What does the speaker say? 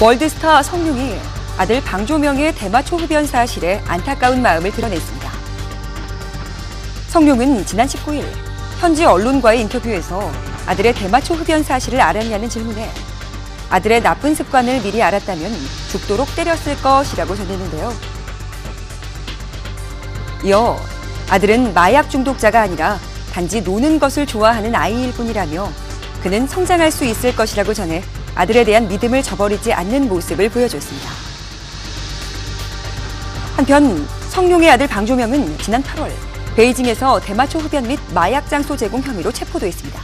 월드스타 성룡이 아들 방조명의 대마초 흡연 사실에 안타까운 마음을 드러냈습니다. 성룡은 지난 19일 현지 언론과의 인터뷰에서 아들의 대마초 흡연 사실을 알았냐는 질문에 아들의 나쁜 습관을 미리 알았다면 죽도록 때렸을 것이라고 전했는데요. 이어 아들은 마약 중독자가 아니라 단지 노는 것을 좋아하는 아이일 뿐이라며 그는 성장할 수 있을 것이라고 전해 아들에 대한 믿음을 저버리지 않는 모습을 보여줬습니다. 한편 성룡의 아들 방조명은 지난 8월 베이징에서 대마초 흡연 및 마약 장소 제공 혐의로 체포됐습니다.